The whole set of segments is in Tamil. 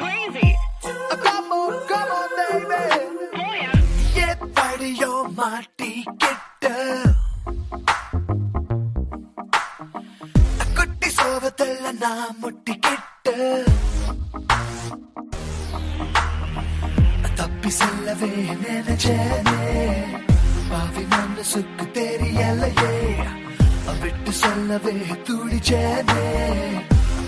crazy. Come on, come on, baby. Boya. எப்படியோ மாட்டிக்கிட்ட குட்டி சோகத்துல நான் முட்டிக்கிட்ட தப்பி செல்லவே நினைச்சேனே பாவி மனசுக்கு தெரியலையே விட்டு செல்லவே துடிச்சேனே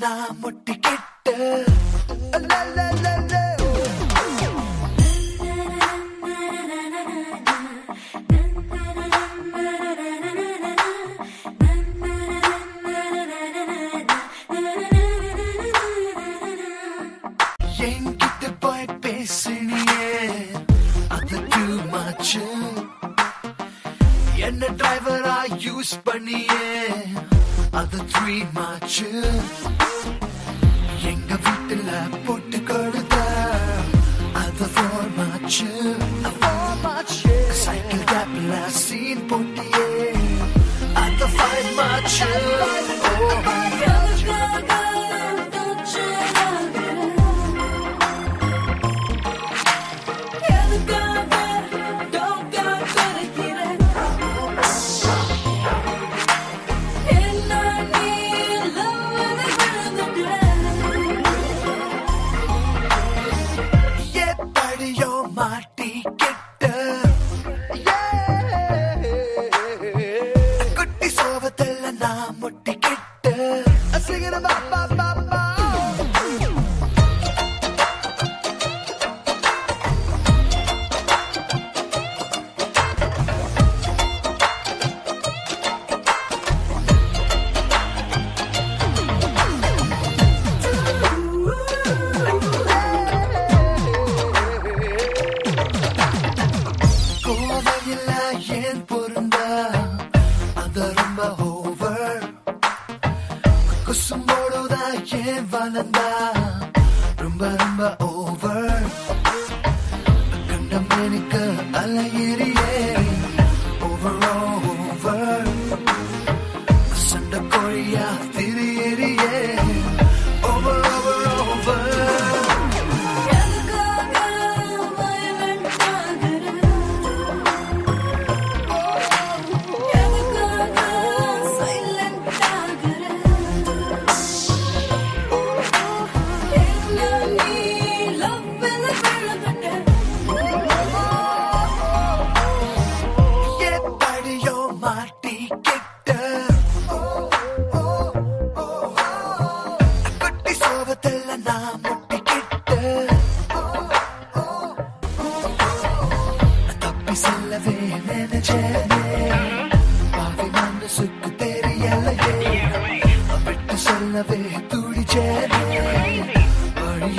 நான் முட்டிக்கிட்ட லே, லே, லே, லேயோ. என்கிட்ட போய் பேசினியே அது too much என்ன டிரைவரா யூஸ் பண்ணியே அது த்ரீ மாச்சு எங்க வீட்டுல போட்டு கொடுத்த அது four much number over Gusto mo ro dahil valanda Rumba rumba over. Aganda menika ala yeri yeri Over over. Santa Korea theory செல்லவே நினைச்சேனே பாவி மனசுக்கு தெரியலையே விட்டு செல்லவே துடிச்சேனே வழி